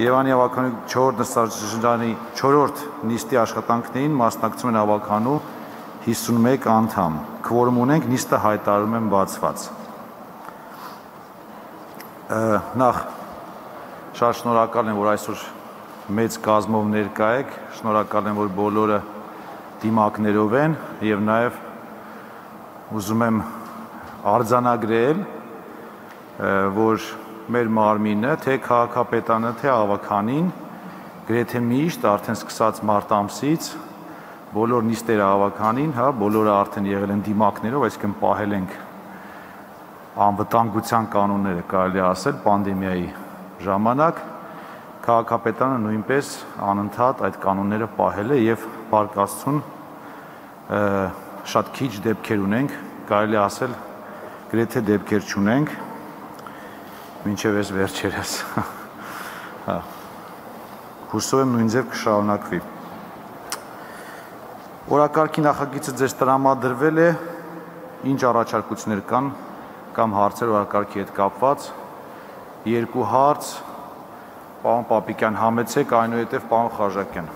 Երևանի ավականու 4-րդ նստաշրջանի 4-րդ նիստի աշխատանքներին մասնակցում են ավականու 51 անդամ։ Քվորում ունենք, նիստը հայտարարում եմ բացված։ Նախ շատ շնորհակալ եմ, որ այսօր մեծ կազմով ներկա եք, շնորհակալ եմ, որ բոլորը դիմակներով են եւ նաեւ ուզում եմ արձանագրել, որ մեր մարմինը, թե քաղաքապետանը, թե ավականին գրեթե միշտ արդեն սկսած մարտ ամսից բոլոր նիստերը ավականին, հա, բոլորը արդեն եղել են դիմակներով, այսինքն պահել ենք անվտանգության կանոնները, կարելի ասել, պանդեմիայի ժամանակ քաղաքապետանը նույնպես անընդհատ այդ կանոնները պահել է եւ բարգաստուն շատ քիչ դեպքեր ունենք, կարելի ասել գրեթե դեպքեր չունենք մինչև այս վերջերս։ Հա։ Հուսով եմ նույն ձև կշարունակվի։ Օրակարգի նախագիծը ձեզ տրամադրվել է, ինչ առաջարկություններ կան կամ հարցեր օրակարգի հետ կապված։ Երկու հարց, պարոն Պապիկյան, համեցեք, այնուհետև պարոն Խաժակյան։